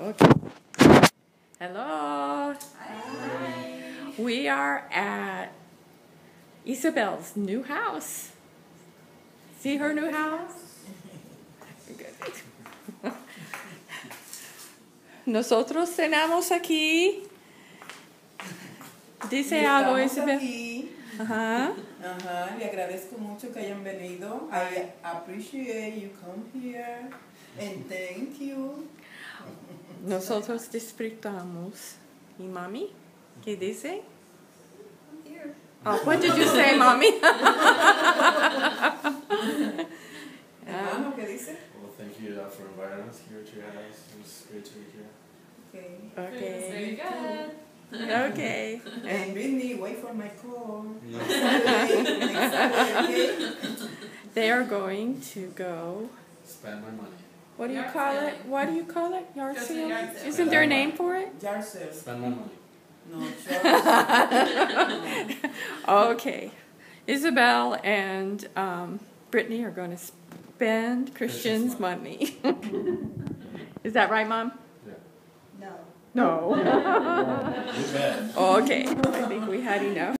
Okay. Hello. We are at Isabel's new house. See her new house? Good. Nosotros cenamos aquí. Dice algo, Isabel. aquí. Ajá. Ajá, le agradezco mucho que hayan venido. I appreciate you come here. And thank you. Nosotros disfrutamos. ¿Y mami? ¿Qué dice? Oh, what did you say, mommy? Hermano, ¿qué dice? Well, thank you uh, for inviting us here to your house. It was great to be here. Okay. Okay. Very good. Okay. And And wait for my call. Next Saturday, next Saturday, okay? they are going to go. Spend my money. What do you Yard call sale. it? What do you call it? Yard Go to sale? yard sale. Isn't there a name for it? Jar sale. Spend money. No, Okay. Isabel and um, Britana are going to spend Christian's Christian's money. Is that right, Mom? Yeah. No. No. Okay. I think we had enough.